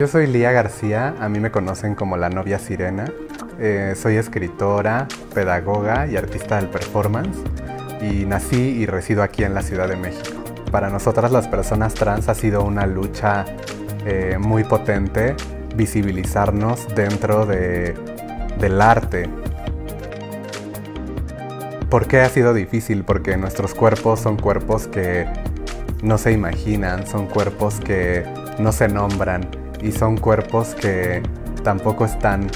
Yo soy Lía García, a mí me conocen como la novia sirena. Eh, soy escritora, pedagoga y artista del performance y nací y resido aquí en la Ciudad de México. Para nosotras las personas trans ha sido una lucha eh, muy potente visibilizarnos dentro de, del arte. ¿Por qué ha sido difícil? Porque nuestros cuerpos son cuerpos que no se imaginan, son cuerpos que no se nombran, y son cuerpos que tampoco están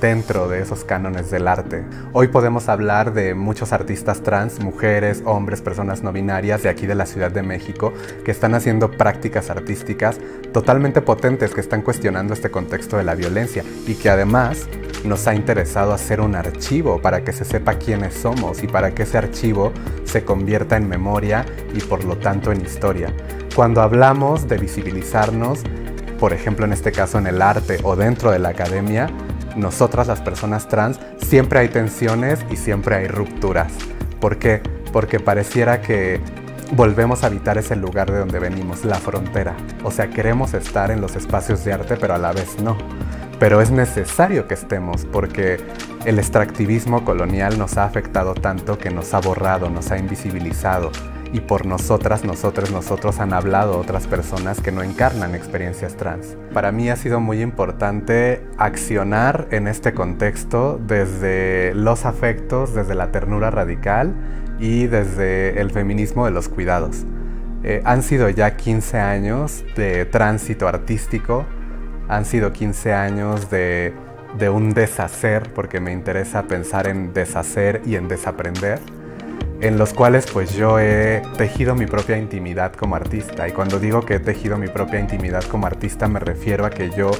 dentro de esos cánones del arte. Hoy podemos hablar de muchos artistas trans, mujeres, hombres, personas no binarias de aquí de la Ciudad de México que están haciendo prácticas artísticas totalmente potentes que están cuestionando este contexto de la violencia y que además nos ha interesado hacer un archivo para que se sepa quiénes somos y para que ese archivo se convierta en memoria y por lo tanto en historia. Cuando hablamos de visibilizarnos, por ejemplo en este caso en el arte o dentro de la academia, nosotras las personas trans siempre hay tensiones y siempre hay rupturas. ¿Por qué? Porque pareciera que volvemos a habitar ese lugar de donde venimos, la frontera. O sea, queremos estar en los espacios de arte, pero a la vez no. Pero es necesario que estemos porque el extractivismo colonial nos ha afectado tanto que nos ha borrado, nos ha invisibilizado y por nosotras, nosotros, nosotros han hablado otras personas que no encarnan experiencias trans. Para mí ha sido muy importante accionar en este contexto desde los afectos, desde la ternura radical y desde el feminismo de los cuidados. Eh, han sido ya 15 años de tránsito artístico, han sido 15 años de, de un deshacer, porque me interesa pensar en deshacer y en desaprender en los cuales pues yo he tejido mi propia intimidad como artista. Y cuando digo que he tejido mi propia intimidad como artista me refiero a que yo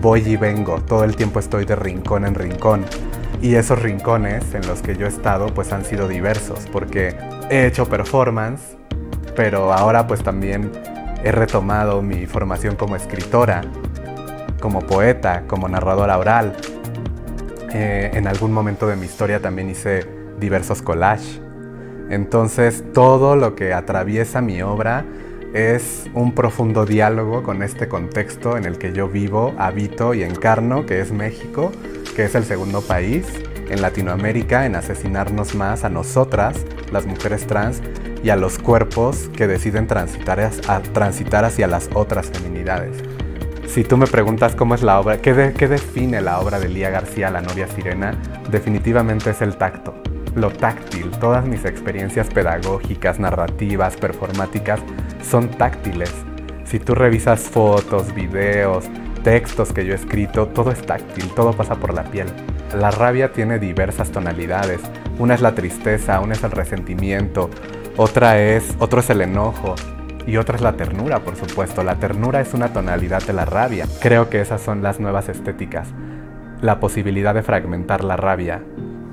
voy y vengo, todo el tiempo estoy de rincón en rincón. Y esos rincones en los que yo he estado pues han sido diversos, porque he hecho performance, pero ahora pues también he retomado mi formación como escritora, como poeta, como narradora oral. Eh, en algún momento de mi historia también hice diversos collages entonces todo lo que atraviesa mi obra es un profundo diálogo con este contexto en el que yo vivo, habito y encarno, que es México, que es el segundo país en Latinoamérica en asesinarnos más a nosotras, las mujeres trans, y a los cuerpos que deciden transitar, hacia las otras feminidades. Si tú me preguntas cómo es la obra, ¿qué, ¿qué define la obra de Lía García, La novia sirena? Definitivamente es el tacto lo táctil. Todas mis experiencias pedagógicas, narrativas, performáticas son táctiles. Si tú revisas fotos, videos, textos que yo he escrito, todo es táctil, todo pasa por la piel. La rabia tiene diversas tonalidades. Una es la tristeza, una es el resentimiento, otra es, otro es el enojo y otra es la ternura, por supuesto. La ternura es una tonalidad de la rabia. Creo que esas son las nuevas estéticas. La posibilidad de fragmentar la rabia,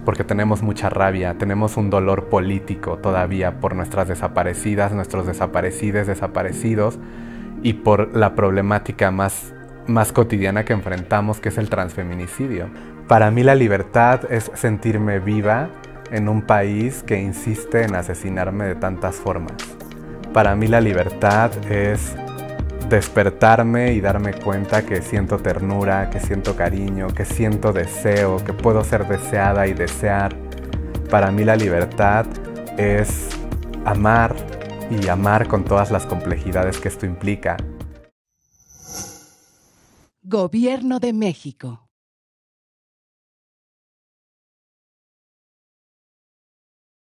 porque tenemos mucha rabia, tenemos un dolor político todavía por nuestras desaparecidas, nuestros desaparecidos, desaparecidos y por la problemática más, más cotidiana que enfrentamos, que es el transfeminicidio. Para mí la libertad es sentirme viva en un país que insiste en asesinarme de tantas formas. Para mí la libertad es despertarme y darme cuenta que siento ternura, que siento cariño, que siento deseo, que puedo ser deseada y desear. Para mí la libertad es amar y amar con todas las complejidades que esto implica. Gobierno de México.